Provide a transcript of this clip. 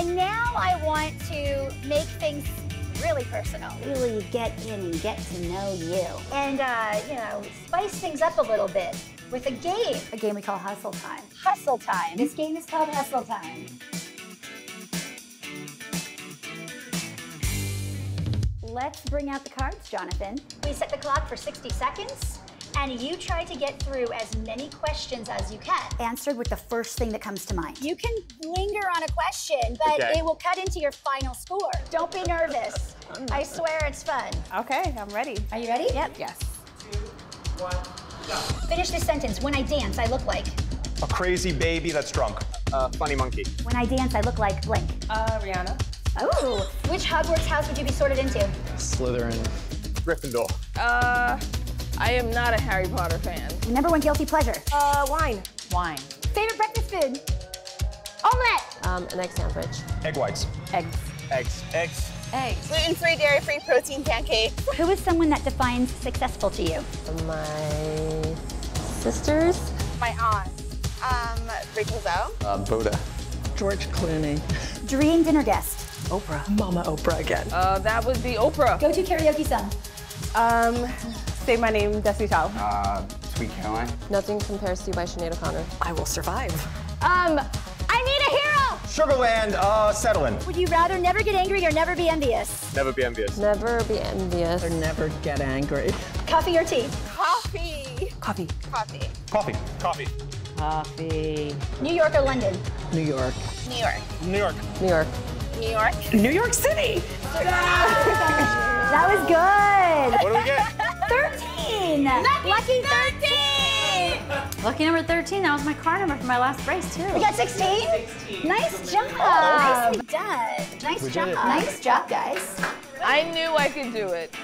And now I want to make things really personal. Really get in and get to know you. And, uh, you know, spice things up a little bit with a game. A game we call Hustle Time. Hustle time. This game is called Hustle Time. Let's bring out the cards, Jonathan. We set the clock for 60 seconds, and you try to get through as many questions as you can. Answered with the first thing that comes to mind. You can linger on a question, but Okay. it will cut into your final score. Don't be nervous. I swear it's fun. Okay, I'm ready. Are you ready? Yep. Yes. Two, one, go. Finish this sentence. When I dance, I look like. A crazy baby that's drunk. A funny monkey. When I dance, I look like blank. Uh, Rihanna. Oh, Which Hogwarts house would you be sorted into? Slytherin. Gryffindor. Uh, I am not a Harry Potter fan. number one guilty pleasure. Uh, wine. Wine. Favorite breakfast food? Omelette. Um, an egg sandwich. Egg whites. Eggs. Eggs. Eggs. Eggs. Gluten-free, dairy-free protein pancake. Who is someone that defines successful to you? My sisters. My aunt. Um, Rachel Zoe. Uh, Buddha. George Clooney. Dream dinner guest. Oprah. Mama Oprah again. Uh, that would be Oprah. Go to karaoke song. Um, say my name, Destiny Child. Uh, Sweet Caroline. Nothing compares to you by Sinead O'Connor. I will survive. Um, I need a hero. Sugarland. Uh, settling. Would you rather never get angry or never be envious? Never be envious. Never be envious. Or never get angry. Coffee or tea? Coffee. Coffee. Coffee. Coffee. Coffee. Coffee. New York or London? New York. New York. New York. New York. New York. New York City. That was good. 13. Lucky 13! Lucky number 13. That was my car number for my last race, too. We got 16? Nice job. Oh, nicely done. Nice job. Nice job, guys. I knew I could do it.